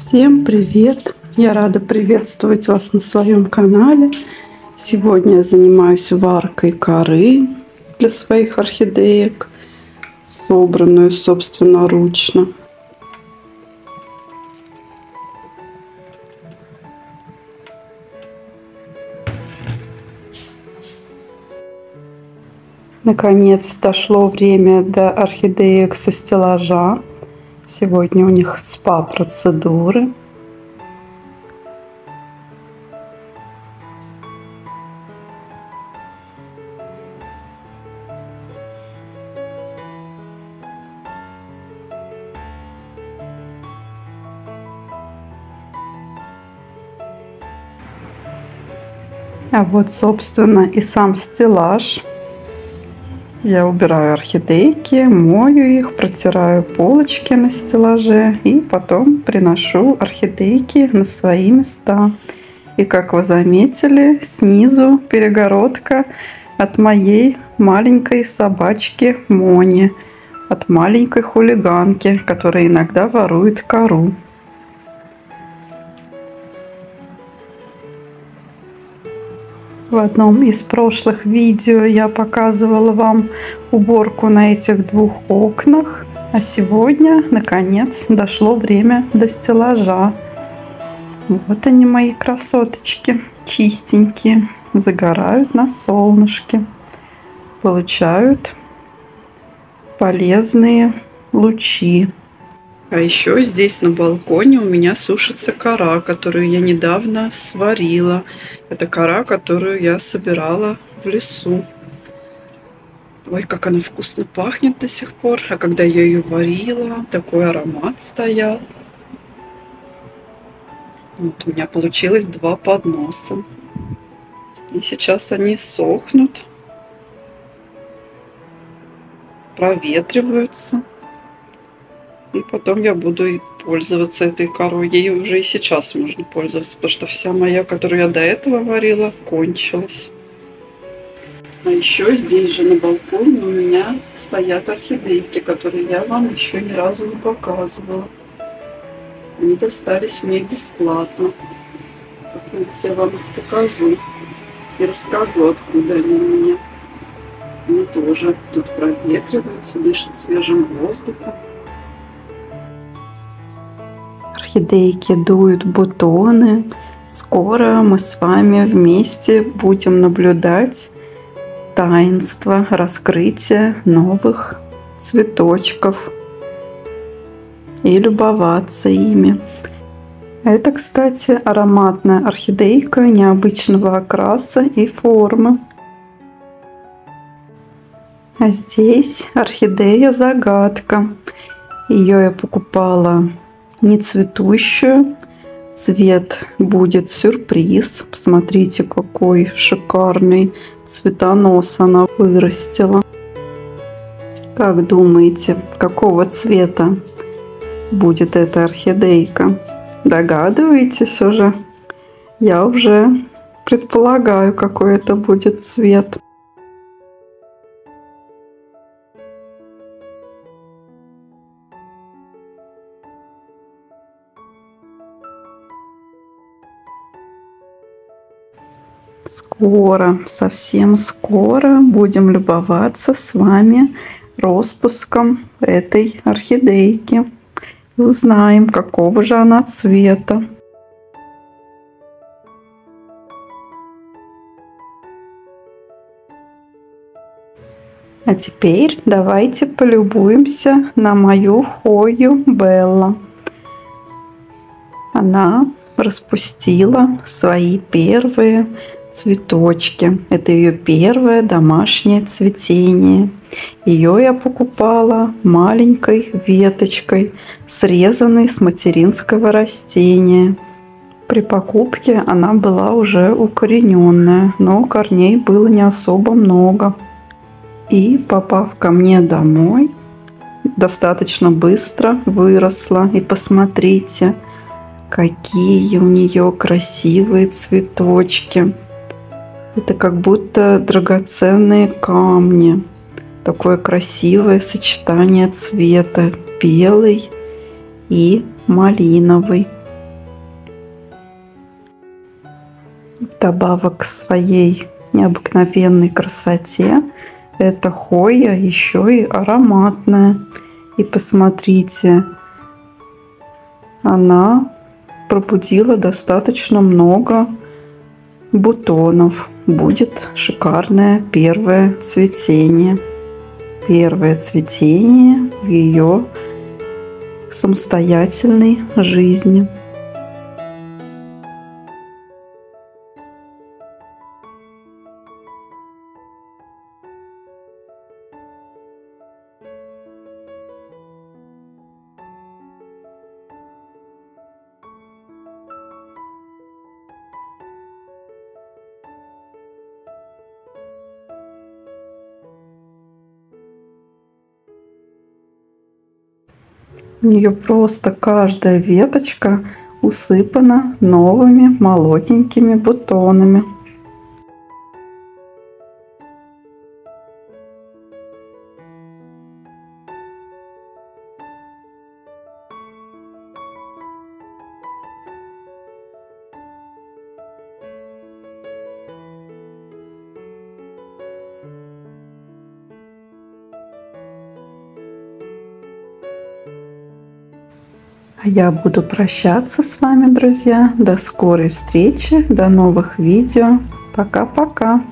Всем привет! Я рада приветствовать вас на своем канале. Сегодня я занимаюсь варкой коры для своих орхидеек, собранную собственноручно. Наконец дошло время до орхидеек со стеллажа. Сегодня у них спа-процедуры. А вот, собственно, и сам стеллаж. Я убираю орхидейки, мою их, протираю полочки на стеллаже и потом приношу орхидейки на свои места. И как вы заметили, снизу перегородка от моей маленькой собачки Мони, от маленькой хулиганки, которая иногда ворует кору. В одном из прошлых видео я показывала вам уборку на этих двух окнах. А сегодня, наконец, дошло время до стеллажа. Вот они, мои красоточки, чистенькие, загорают на солнышке, получают полезные лучи. А еще здесь на балконе у меня сушится кора, которую я недавно сварила. Это кора, которую я собирала в лесу. Ой, как она вкусно пахнет до сих пор. А когда я ее варила, такой аромат стоял. Вот у меня получилось два подноса. И сейчас они сохнут, проветриваются. И потом я буду пользоваться этой корой. Ей уже и сейчас можно пользоваться, потому что вся моя, которую я до этого варила, кончилась. А еще здесь же на балконе у меня стоят орхидейки, которые я вам еще ни разу не показывала. Они достались мне бесплатно. Как-нибудь я вам их покажу и расскажу, откуда они у меня. Они тоже тут проветриваются, дышат свежим воздухом. Орхидейки дуют бутоны. Скоро мы с вами вместе будем наблюдать таинство раскрытия новых цветочков и любоваться ими. Это, кстати, ароматная орхидейка необычного окраса и формы. А здесь орхидея загадка. Ее я покупала не цветущую. Цвет будет сюрприз. Посмотрите, какой шикарный цветонос она вырастила. Как думаете, какого цвета будет эта орхидейка? Догадываетесь уже? Я уже предполагаю, какой это будет цвет. Скоро, совсем скоро будем любоваться с вами распуском этой орхидейки. И узнаем, какого же она цвета. А теперь давайте полюбуемся на мою хою Белла. Она распустила свои первые цветочки. Это ее первое домашнее цветение. Ее я покупала маленькой веточкой, срезанной с материнского растения. При покупке она была уже укорененная, но корней было не особо много. И попав ко мне домой, достаточно быстро выросла. И посмотрите, какие у нее красивые цветочки. Это как будто драгоценные камни. Такое красивое сочетание цвета белый и малиновый. Добавок к своей необыкновенной красоте эта хоя еще и ароматная. И посмотрите, она пробудила достаточно много бутонов. Будет шикарное первое цветение. Первое цветение в ее самостоятельной жизни. У нее просто каждая веточка усыпана новыми молоденькими бутонами. А я буду прощаться с вами, друзья. До скорой встречи, до новых видео. Пока-пока.